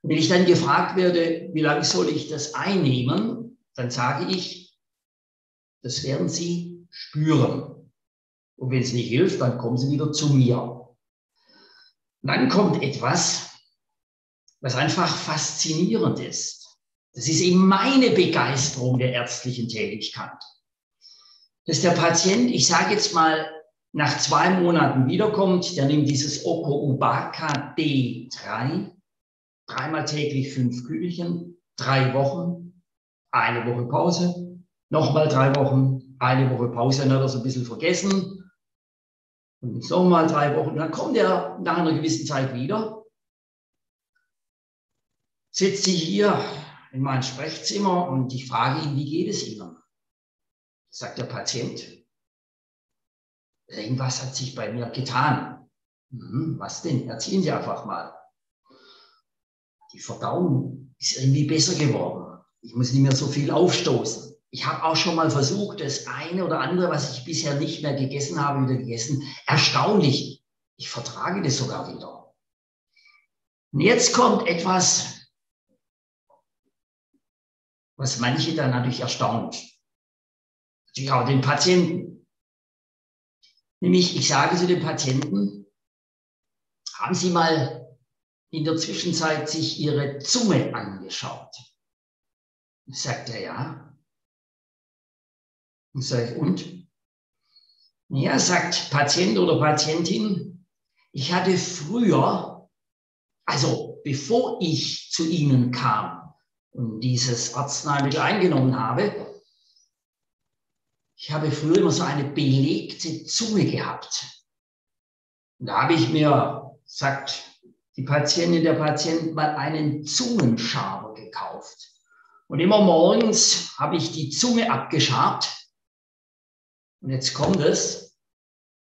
Und wenn ich dann gefragt werde, wie lange soll ich das einnehmen, dann sage ich, das werden Sie spüren. Und wenn es nicht hilft, dann kommen Sie wieder zu mir. Und dann kommt etwas, was einfach faszinierend ist. Das ist eben meine Begeisterung der ärztlichen Tätigkeit. Dass der Patient, ich sage jetzt mal, nach zwei Monaten wiederkommt, der nimmt dieses Oko Ubaka D3, dreimal täglich fünf Kügelchen, drei Wochen, eine Woche Pause, nochmal drei Wochen, eine Woche Pause, dann hat er so ein bisschen vergessen. Und nochmal drei Wochen. dann kommt er nach einer gewissen Zeit wieder, sitzt sich hier in mein Sprechzimmer und ich frage ihn, wie geht es Ihnen? Sagt der Patient, irgendwas hat sich bei mir getan. Hm, was denn? Erzählen Sie einfach mal. Die Verdauung ist irgendwie besser geworden. ich muss nicht mehr so viel aufstoßen. Ich habe auch schon mal versucht, das eine oder andere, was ich bisher nicht mehr gegessen habe, wieder gegessen. Erstaunlich. Ich vertrage das sogar wieder. Und jetzt kommt etwas, was manche dann natürlich erstaunt. Natürlich auch den Patienten. Nämlich, ich sage zu den Patienten, haben Sie mal in der Zwischenzeit sich Ihre Zunge angeschaut? Sagt er ja. Und sage ich, und? Ja, sagt Patient oder Patientin, ich hatte früher, also bevor ich zu Ihnen kam und dieses Arzneimittel eingenommen habe, ich habe früher immer so eine belegte Zunge gehabt. Und da habe ich mir, sagt die Patientin, der Patient, mal einen Zungenschaber gekauft. Und immer morgens habe ich die Zunge abgeschabt. Und jetzt kommt es,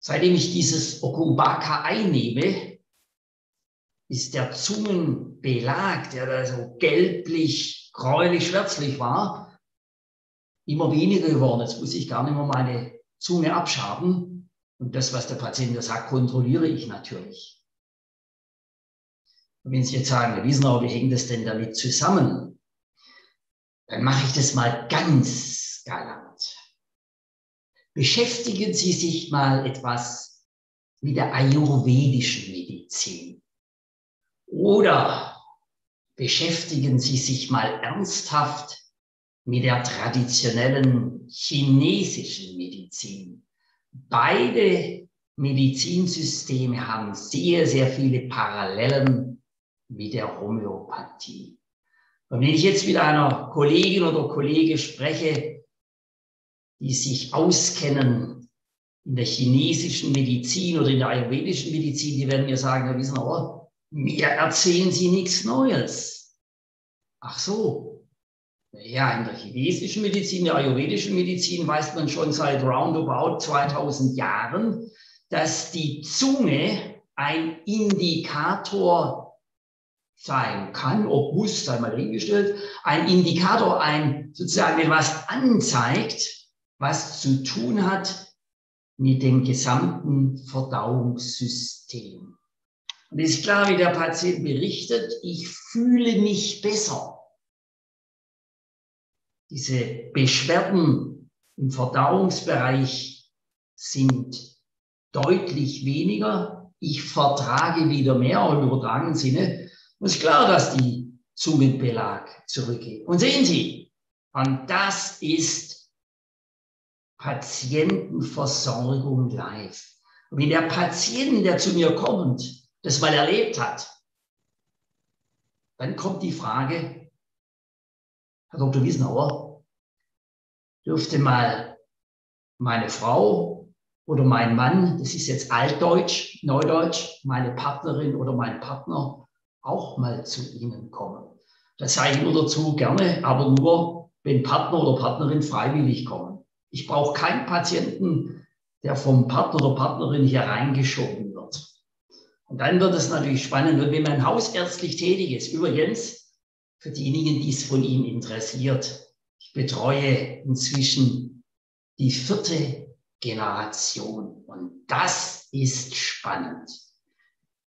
seitdem ich dieses Okumbaka einnehme, ist der Zungenbelag, der da so gelblich, gräulich, schwärzlich war, immer weniger geworden. Jetzt muss ich gar nicht mehr meine Zunge abschaben. Und das, was der Patient da sagt, kontrolliere ich natürlich. Und wenn Sie jetzt sagen, Herr Wiesenauer, wie hängt das denn damit zusammen? Dann mache ich das mal ganz galant. Beschäftigen Sie sich mal etwas mit der ayurvedischen Medizin. Oder beschäftigen Sie sich mal ernsthaft mit der traditionellen chinesischen Medizin. Beide Medizinsysteme haben sehr, sehr viele Parallelen mit der Homöopathie. Und wenn ich jetzt mit einer Kollegin oder Kollege spreche, die sich auskennen in der chinesischen Medizin oder in der ayurvedischen Medizin, die werden mir sagen, Herr Wiesenauer, mir erzählen Sie nichts Neues. Ach so, ja, in der chinesischen Medizin, der ayurvedischen Medizin weiß man schon seit roundabout 2000 Jahren, dass die Zunge ein Indikator sein kann, ob muss, sei mal hingestellt, ein Indikator, ein sozusagen etwas anzeigt, was zu tun hat mit dem gesamten Verdauungssystem. Und es ist klar, wie der Patient berichtet, ich fühle mich besser diese Beschwerden im Verdauungsbereich sind deutlich weniger. Ich vertrage wieder mehr im übertragenen Sinne. Und es ist klar, dass die Zungenbelag zurückgeht. Und sehen Sie, und das ist Patientenversorgung live. Und wenn der Patient, der zu mir kommt, das mal erlebt hat, dann kommt die Frage, Herr Dr. Wiesenauer, dürfte mal meine Frau oder mein Mann, das ist jetzt Altdeutsch, Neudeutsch, meine Partnerin oder mein Partner auch mal zu Ihnen kommen. Das sage ich nur dazu gerne, aber nur, wenn Partner oder Partnerin freiwillig kommen. Ich brauche keinen Patienten, der vom Partner oder Partnerin hier reingeschoben wird. Und dann wird es natürlich spannend, wenn man hausärztlich tätig ist. Übrigens, für diejenigen, die es von ihm interessiert. Ich betreue inzwischen die vierte Generation und das ist spannend.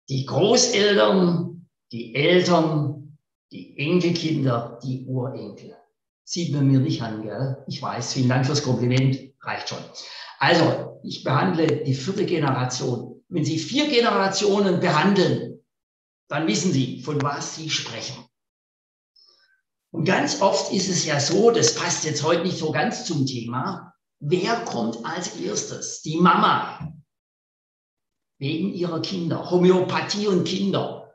Die Großeltern, die Eltern, die Enkelkinder, die Urenkel. Sieht man mir nicht an, gell? Ich weiß, vielen Dank fürs Kompliment, reicht schon. Also, ich behandle die vierte Generation. Wenn Sie vier Generationen behandeln, dann wissen Sie, von was Sie sprechen. Und ganz oft ist es ja so, das passt jetzt heute nicht so ganz zum Thema, wer kommt als erstes? Die Mama. Wegen ihrer Kinder. Homöopathie und Kinder.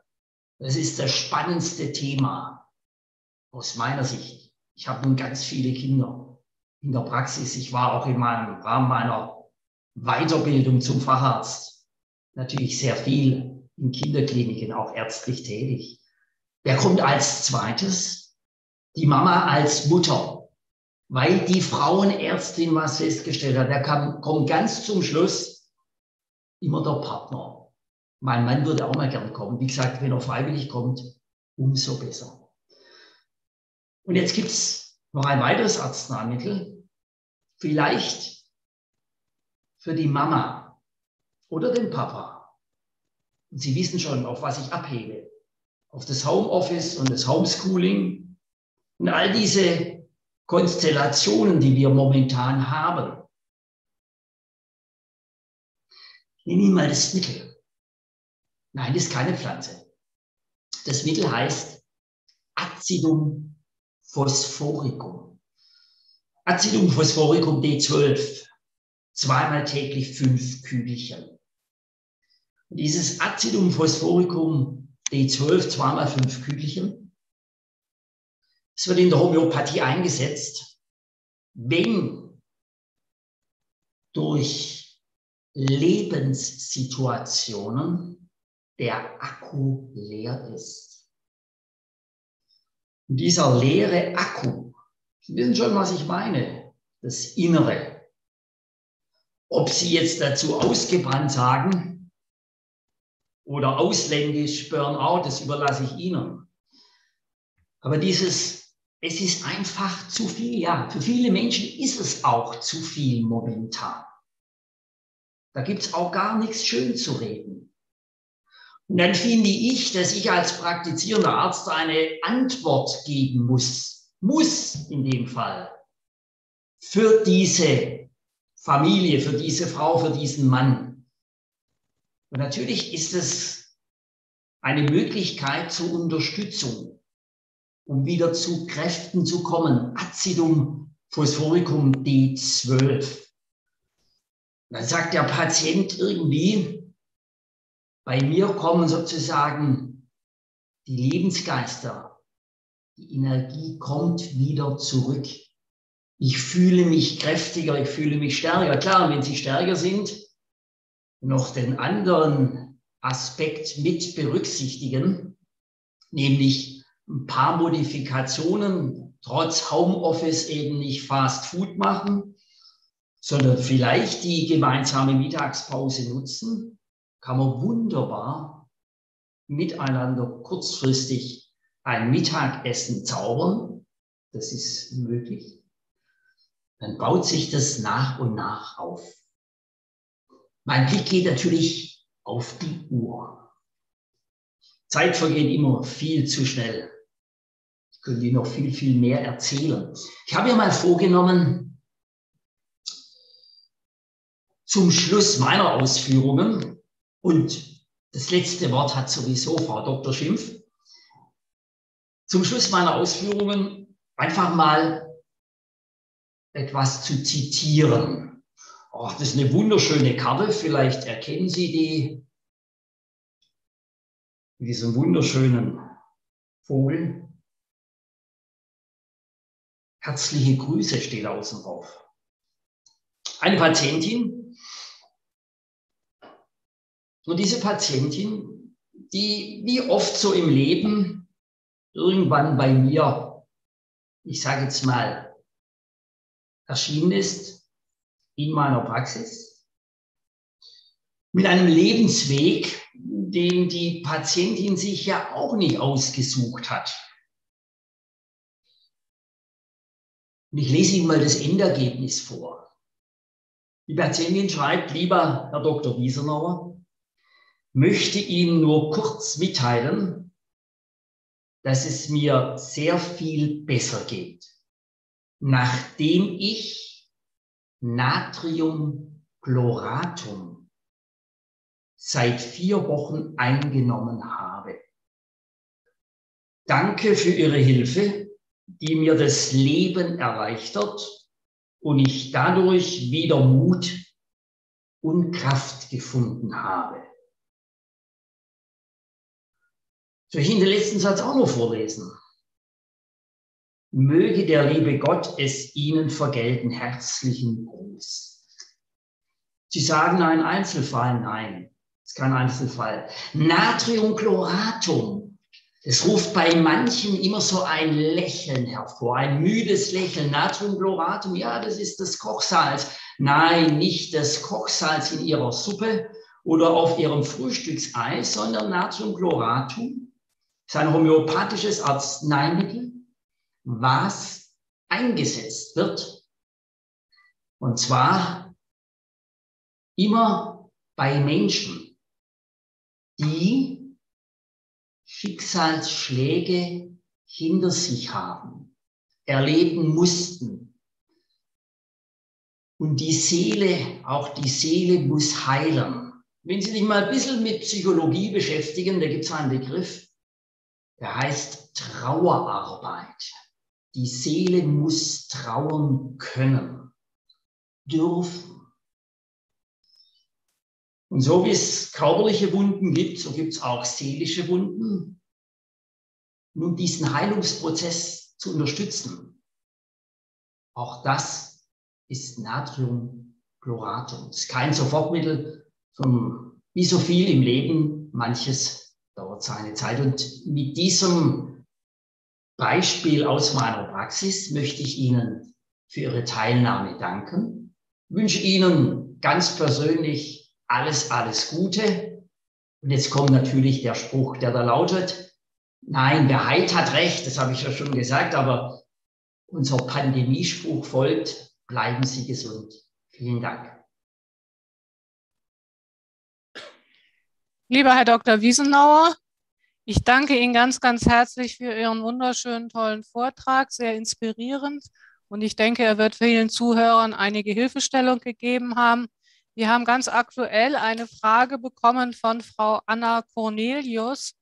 Das ist das spannendste Thema aus meiner Sicht. Ich habe nun ganz viele Kinder in der Praxis. Ich war auch in meinem Rahmen meiner Weiterbildung zum Facharzt natürlich sehr viel in Kinderkliniken, auch ärztlich tätig. Wer kommt als zweites? Die Mama als Mutter, weil die Frauenärztin was festgestellt hat. Der kam, kommt ganz zum Schluss immer der Partner. Mein Mann würde auch mal gern kommen. Wie gesagt, wenn er freiwillig kommt, umso besser. Und jetzt gibt es noch ein weiteres Arzneimittel, vielleicht für die Mama oder den Papa. Und Sie wissen schon, auf was ich abhebe. Auf das Homeoffice und das Homeschooling und all diese Konstellationen, die wir momentan haben. Nehme Ihnen mal das Mittel. Nein, das ist keine Pflanze. Das Mittel heißt Acidum phosphoricum. Acidum phosphoricum D12. Zweimal täglich fünf Kügelchen. Dieses Acidum phosphoricum D12, zweimal fünf Kügelchen, es wird in der Homöopathie eingesetzt, wenn durch Lebenssituationen der Akku leer ist. Und dieser leere Akku, Sie wissen schon, was ich meine, das Innere. Ob Sie jetzt dazu ausgebrannt sagen oder ausländisch Burnout, das überlasse ich Ihnen. Aber dieses, es ist einfach zu viel, ja, für viele Menschen ist es auch zu viel momentan. Da gibt's auch gar nichts schön zu reden. Und dann finde ich, dass ich als praktizierender Arzt eine Antwort geben muss, muss in dem Fall, für diese Familie, für diese Frau, für diesen Mann. Und natürlich ist es eine Möglichkeit zur Unterstützung, um wieder zu Kräften zu kommen. Acidum phosphoricum D12. Dann sagt der Patient irgendwie, bei mir kommen sozusagen die Lebensgeister, die Energie kommt wieder zurück. Ich fühle mich kräftiger, ich fühle mich stärker. Klar, wenn Sie stärker sind, noch den anderen Aspekt mit berücksichtigen, nämlich ein paar Modifikationen, trotz Homeoffice eben nicht Fast Food machen, sondern vielleicht die gemeinsame Mittagspause nutzen, kann man wunderbar miteinander kurzfristig ein Mittagessen zaubern. Das ist möglich. Dann baut sich das nach und nach auf. Mein Blick geht natürlich auf die Uhr. Zeit vergeht immer viel zu schnell. Könnte Ihnen noch viel, viel mehr erzählen. Ich habe mir mal vorgenommen, zum Schluss meiner Ausführungen und das letzte Wort hat sowieso Frau Dr. Schimpf. Zum Schluss meiner Ausführungen einfach mal etwas zu zitieren. Oh, das ist eine wunderschöne Karte. Vielleicht erkennen Sie die. Mit diesem wunderschönen Vogel. Herzliche Grüße steht außen drauf. Eine Patientin nur diese Patientin, die wie oft so im Leben irgendwann bei mir, ich sage jetzt mal, erschienen ist in meiner Praxis, mit einem Lebensweg, den die Patientin sich ja auch nicht ausgesucht hat. Und ich lese Ihnen mal das Endergebnis vor. Die Patientin schreibt, lieber Herr Dr. Wiesenauer, möchte Ihnen nur kurz mitteilen, dass es mir sehr viel besser geht, nachdem ich Natriumchloratum seit vier Wochen eingenommen habe. Danke für Ihre Hilfe, die mir das Leben erleichtert und ich dadurch wieder Mut und Kraft gefunden habe. Soll ich Ihnen den letzten Satz auch noch vorlesen? Möge der liebe Gott es Ihnen vergelten. Herzlichen Gruß. Sie sagen ein Einzelfall. Nein, es ist kein Einzelfall. Natriumchloratum. Es ruft bei manchen immer so ein Lächeln hervor, ein müdes Lächeln. Natriumchloratum, ja, das ist das Kochsalz. Nein, nicht das Kochsalz in Ihrer Suppe oder auf Ihrem Frühstücksei, sondern Natriumchloratum ist ein homöopathisches Arzneimittel, was eingesetzt wird. Und zwar immer bei Menschen, die Schicksalsschläge hinter sich haben, erleben mussten. Und die Seele, auch die Seele muss heilen. Wenn Sie sich mal ein bisschen mit Psychologie beschäftigen, da gibt es einen Begriff, der heißt Trauerarbeit. Die Seele muss trauern können, dürfen. Und so wie es körperliche Wunden gibt, so gibt es auch seelische Wunden. Nun diesen Heilungsprozess zu unterstützen, auch das ist Natriumchloratum. Es ist kein Sofortmittel, sondern wie so viel im Leben, manches dauert seine Zeit. Und mit diesem Beispiel aus meiner Praxis möchte ich Ihnen für Ihre Teilnahme danken, wünsche Ihnen ganz persönlich alles, alles Gute. Und jetzt kommt natürlich der Spruch, der da lautet, nein, wer Heid hat recht, das habe ich ja schon gesagt, aber unser Pandemiespruch folgt, bleiben Sie gesund. Vielen Dank. Lieber Herr Dr. Wiesenauer, ich danke Ihnen ganz, ganz herzlich für Ihren wunderschönen, tollen Vortrag, sehr inspirierend. Und ich denke, er wird vielen Zuhörern einige Hilfestellung gegeben haben. Wir haben ganz aktuell eine Frage bekommen von Frau Anna Cornelius.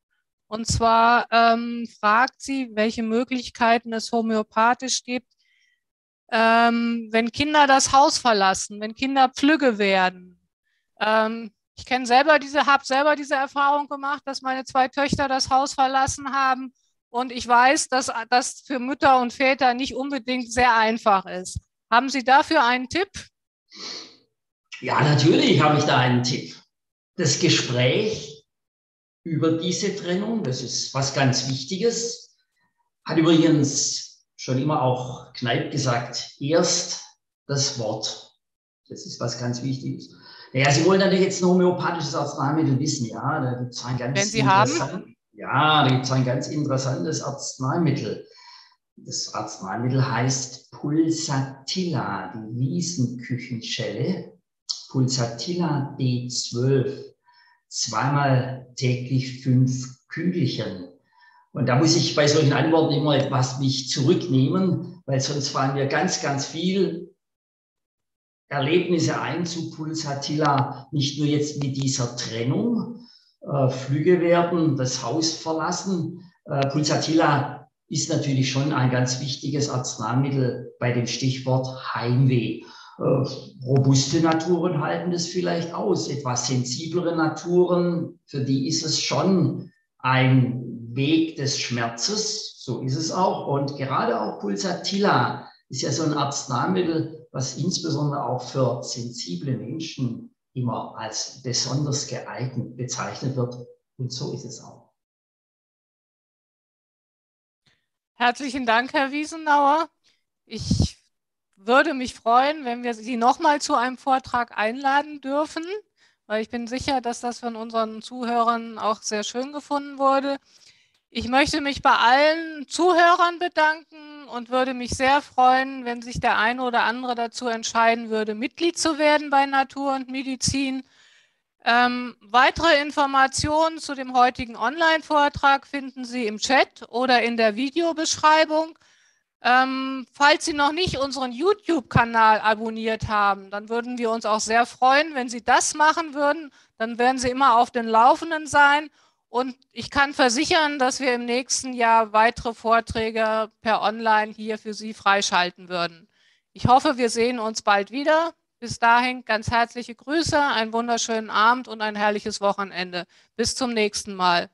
Und zwar ähm, fragt sie, welche Möglichkeiten es homöopathisch gibt, ähm, wenn Kinder das Haus verlassen, wenn Kinder Pflüge werden. Ähm, ich kenne selber diese, habe selber diese Erfahrung gemacht, dass meine zwei Töchter das Haus verlassen haben. Und ich weiß, dass das für Mütter und Väter nicht unbedingt sehr einfach ist. Haben Sie dafür einen Tipp? Ja, natürlich habe ich da einen Tipp. Das Gespräch über diese Trennung, das ist was ganz Wichtiges, hat übrigens schon immer auch Kneip gesagt, erst das Wort. Das ist was ganz Wichtiges. Ja, Sie wollen natürlich jetzt ein homöopathisches Arzneimittel wissen, ja. Da gibt es ein ganz Wenn Sie haben. Ja, da gibt es ein ganz interessantes Arzneimittel. Das Arzneimittel heißt Pulsatilla, die Wiesenküchenschelle. Pulsatilla B12. Zweimal täglich fünf Kügelchen. Und da muss ich bei solchen Antworten immer etwas mich zurücknehmen, weil sonst fallen mir ganz, ganz viel Erlebnisse ein zu Pulsatilla, nicht nur jetzt mit dieser Trennung, äh, Flüge werden, das Haus verlassen. Äh, Pulsatilla ist natürlich schon ein ganz wichtiges Arzneimittel bei dem Stichwort Heimweh. Äh, robuste Naturen halten das vielleicht aus. Etwas sensiblere Naturen, für die ist es schon ein Weg des Schmerzes. So ist es auch. Und gerade auch Pulsatilla ist ja so ein Arzneimittel, was insbesondere auch für sensible Menschen immer als besonders geeignet bezeichnet wird. Und so ist es auch. Herzlichen Dank, Herr Wiesenauer. Ich würde mich freuen, wenn wir Sie nochmal zu einem Vortrag einladen dürfen, weil ich bin sicher, dass das von unseren Zuhörern auch sehr schön gefunden wurde. Ich möchte mich bei allen Zuhörern bedanken und würde mich sehr freuen, wenn sich der eine oder andere dazu entscheiden würde, Mitglied zu werden bei Natur und Medizin. Ähm, weitere Informationen zu dem heutigen Online-Vortrag finden Sie im Chat oder in der Videobeschreibung. Ähm, falls Sie noch nicht unseren YouTube-Kanal abonniert haben, dann würden wir uns auch sehr freuen, wenn Sie das machen würden. Dann werden Sie immer auf den Laufenden sein und ich kann versichern, dass wir im nächsten Jahr weitere Vorträge per Online hier für Sie freischalten würden. Ich hoffe, wir sehen uns bald wieder. Bis dahin ganz herzliche Grüße, einen wunderschönen Abend und ein herrliches Wochenende. Bis zum nächsten Mal.